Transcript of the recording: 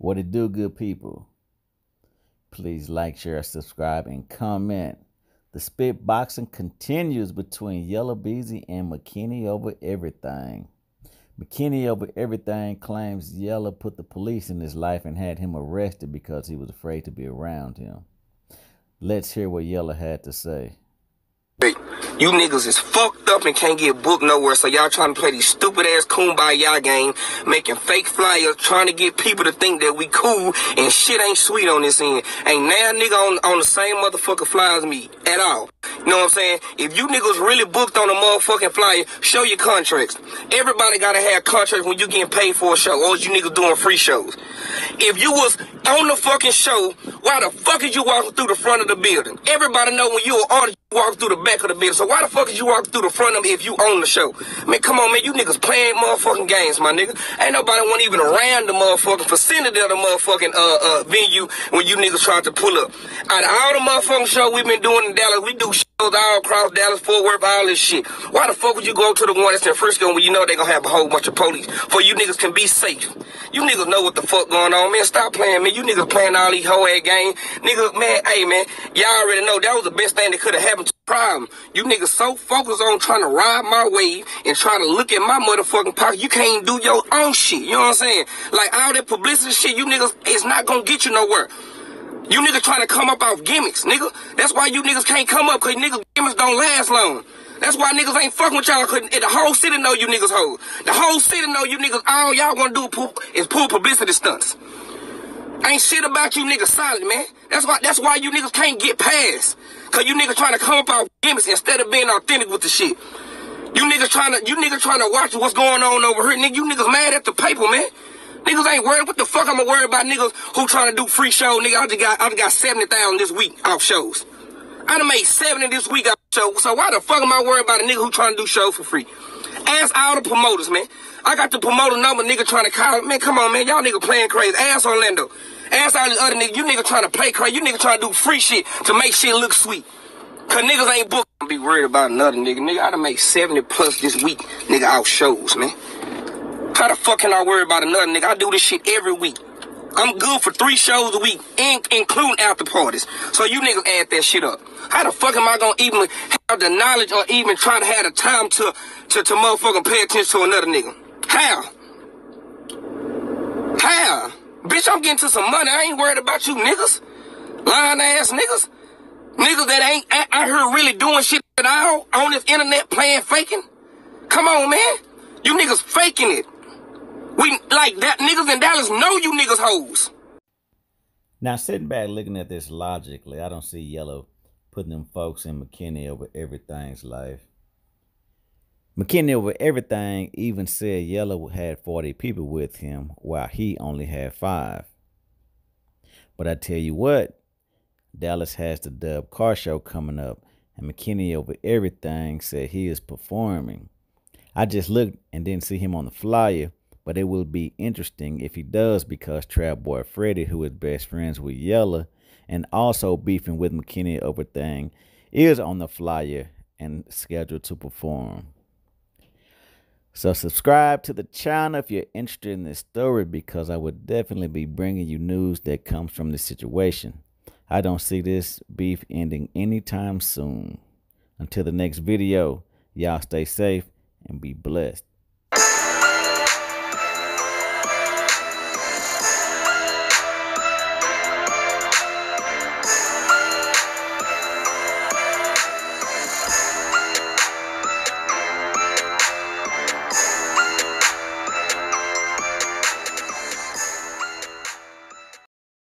What it do, good people? Please like, share, subscribe, and comment. The spit boxing continues between Yella Beezy and McKinney over everything. McKinney over everything claims Yella put the police in his life and had him arrested because he was afraid to be around him. Let's hear what Yella had to say. You niggas is fucked up and can't get booked nowhere, so y'all trying to play these stupid ass kumbaya game, making fake flyers, trying to get people to think that we cool and shit ain't sweet on this end. Ain't now nigga on, on the same motherfucker fly as me at all. You know what I'm saying? If you niggas really booked on a motherfucking flyer, show your contracts. Everybody gotta have contracts when you getting paid for a show, or you niggas doing free shows. If you was on the fucking show, why the fuck is you walking through the front of the building? Everybody know when you an artist, you walk through the back of the building. So why the fuck is you walking through the front of me if you own the show? Man, come on, man, you niggas playing motherfucking games, my nigga. Ain't nobody want even around the motherfucking vicinity of the motherfucking uh, uh, venue when you niggas try to pull up. Out of all the motherfucking show we've been doing in Dallas, we do shows all across Dallas, Fort Worth, all this shit. Why the fuck would you go to the one that's in Frisco when you know they gonna have a whole bunch of police for you niggas can be safe? You niggas know what the fuck going on, man. Stop playing, man. You niggas playing all these whole ass games. Niggas, man, hey, man, y'all already know that was the best thing that could have happened to the problem. You niggas so focused on trying to ride my wave and trying to look at my motherfucking pocket, you can't do your own shit. You know what I'm saying? Like all that publicity shit, you niggas, it's not gonna get you nowhere. You niggas trying to come up off gimmicks, nigga. That's why you niggas can't come up, cause niggas gimmicks don't last long. That's why niggas ain't fucking with y'all, cause the whole city know you niggas hoes. The whole city know you niggas, all y'all wanna do is pull publicity stunts. Ain't shit about you niggas solid, man. That's why that's why you niggas can't get past. Cause you niggas trying to come up off gimmicks instead of being authentic with the shit. You niggas trying to you niggas trying to watch what's going on over here, nigga. You niggas mad at the paper, man. Niggas ain't worried. What the fuck I'ma worry about niggas who trying to do free show, nigga? I just got I just got seventy thousand this week off shows. I done made seventy this week off shows. So why the fuck am I worried about a nigga who trying to do shows for free? Ask all the promoters, man. I got the promoter number, nigga trying to call. Man, come on, man. Y'all nigga playing crazy. Ask Orlando. Ask all these other niggas. You nigga trying to play crazy. You nigga trying to do free shit to make shit look sweet. Cause niggas ain't booked. Be worried about another nigga. Nigga, I done made 70 plus this week, nigga, off shows, man. How the fuck can I worry about another nigga? I do this shit every week. I'm good for three shows a week, in, including after parties. So you niggas add that shit up. How the fuck am I gonna even have the knowledge or even try to have the time to to, to motherfucking pay attention to another nigga? How? How? Bitch, I'm getting to some money. I ain't worried about you niggas. Lying ass niggas. Niggas that ain't out here really doing shit at all on this internet playing faking. Come on, man. You niggas faking it. We like that niggas in Dallas know you niggas hoes. Now sitting back looking at this logically, I don't see Yella putting them folks in McKinney over everything's life. McKinney over everything even said Yella had 40 people with him while he only had five. But I tell you what, Dallas has the Dub Car Show coming up, and McKinney over everything said he is performing. I just looked and didn't see him on the flyer, but it will be interesting if he does because Trap Boy Freddy, who is best friends with Yella and also beefing with McKinney over thing, is on the flyer and scheduled to perform. So subscribe to the channel if you're interested in this story because I would definitely be bringing you news that comes from this situation. I don't see this beef ending anytime soon. Until the next video, y'all stay safe and be blessed.